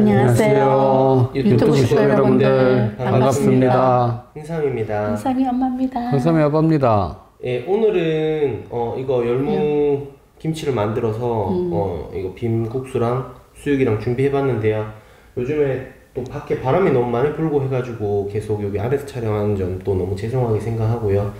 안녕하세요. 유튜브 시청 여러분들 반갑습니다. 흥삼입니다. 한삼이 엄마입니다. 한삼이 아빠입니다. 예, 오늘은 어 이거 열무 김치를 만들어서 어 이거 빔국수랑 수육이랑 준비해봤는데요. 요즘에 또 밖에 바람이 너무 많이 불고 해가지고 계속 여기 안에서 촬영하는 점 또 너무 죄송하게 생각하고요.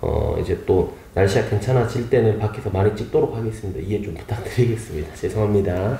어 이제 또 날씨가 괜찮아질 때는 밖에서 많이 찍도록 하겠습니다. 이해 좀 부탁드리겠습니다. 죄송합니다.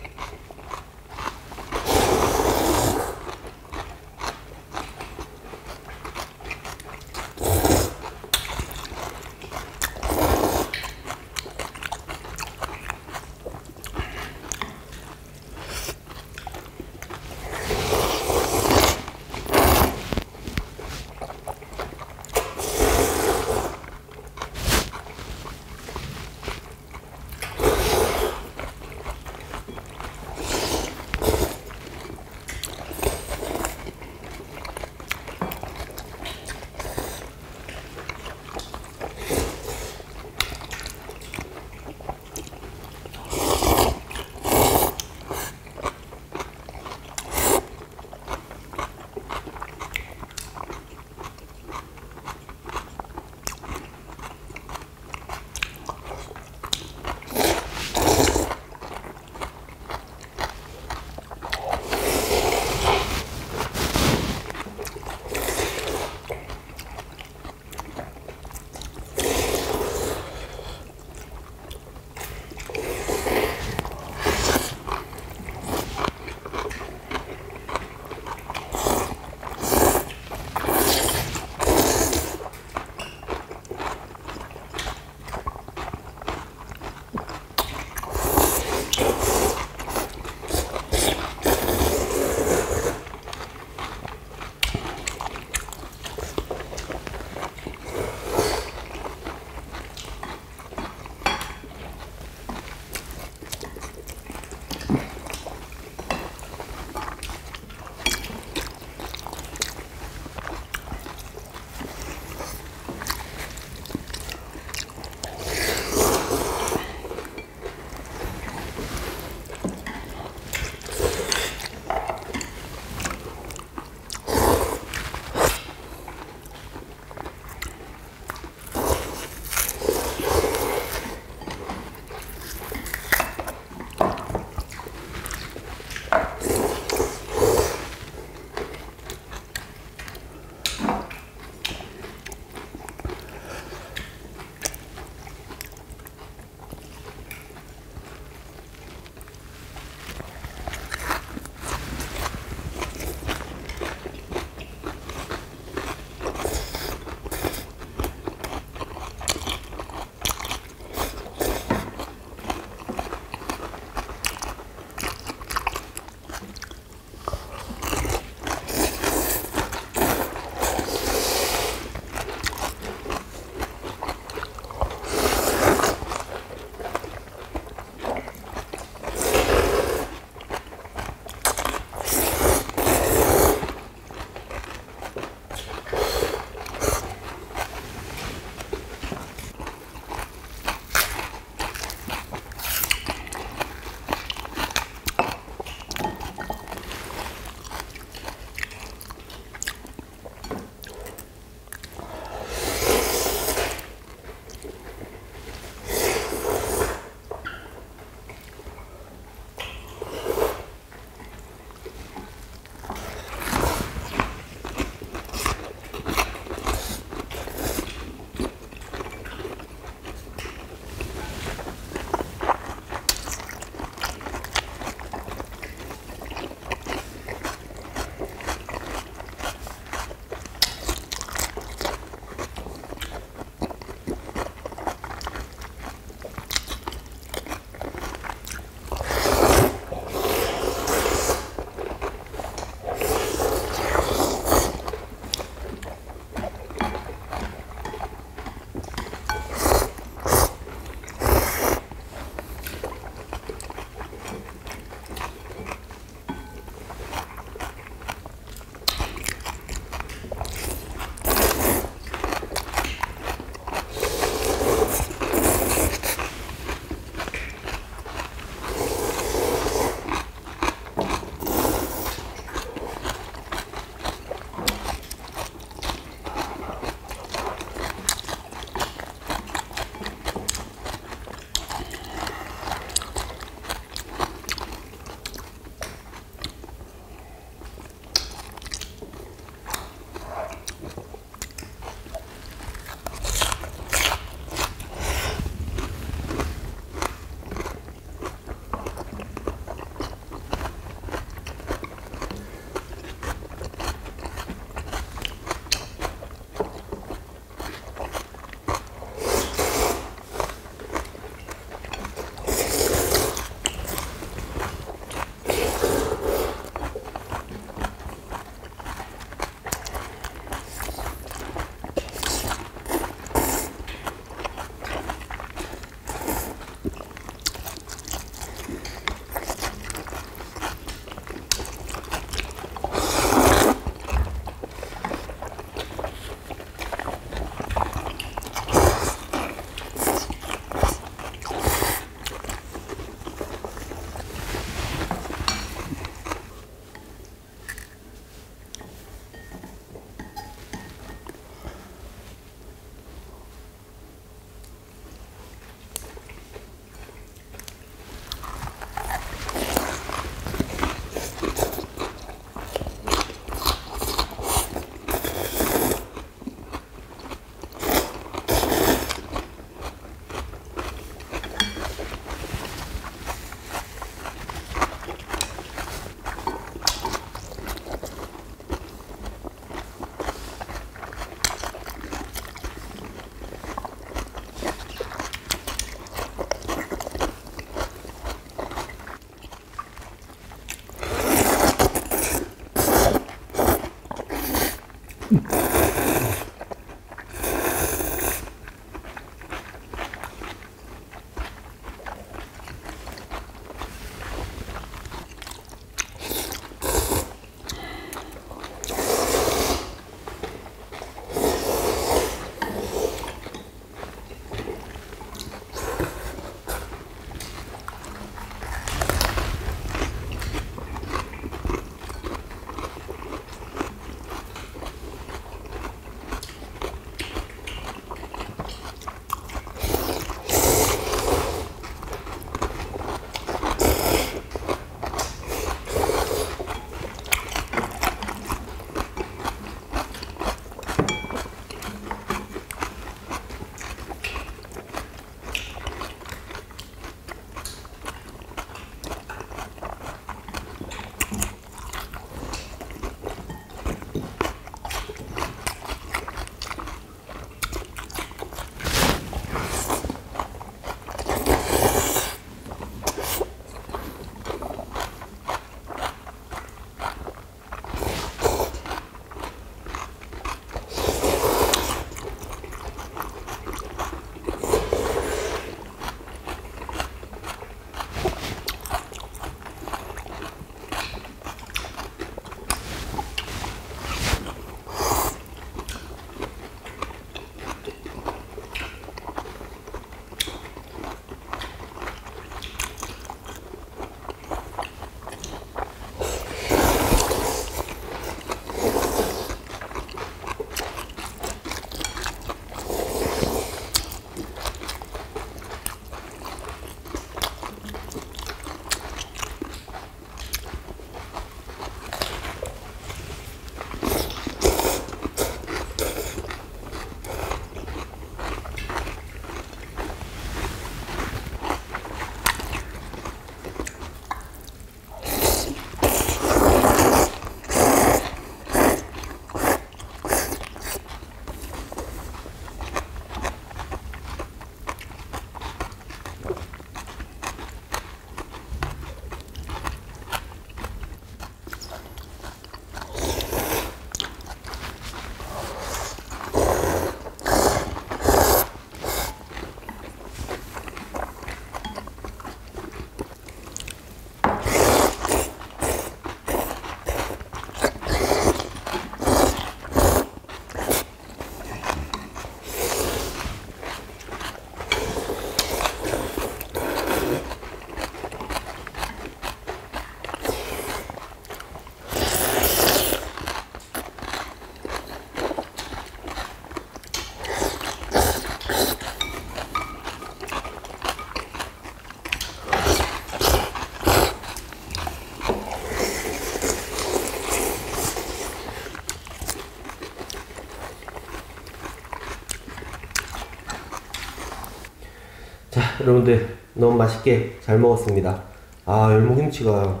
여러분들 너무 맛있게 잘 먹었습니다. 아, 열무김치가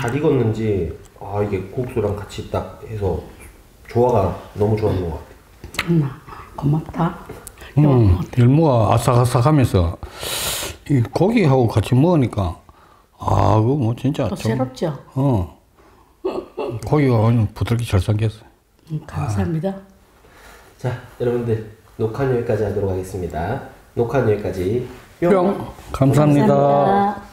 잘 익었는지 아, 이게 국수랑 같이 딱 해서 조화가 너무 좋았는 것 같아요. 엄마 고맙다. 음, 열무가 아삭아삭하면서 이 고기하고 같이 먹으니까 아, 그거 뭐 진짜 또 좀, 새롭죠? 어. 고기가 완전 부드럽게 잘 삼겼어. 음, 감사합니다. 자, 여러분들 녹화는 여기까지 하도록 하겠습니다. 녹화는 여기까지 뿅. 감사합니다. 감사합니다.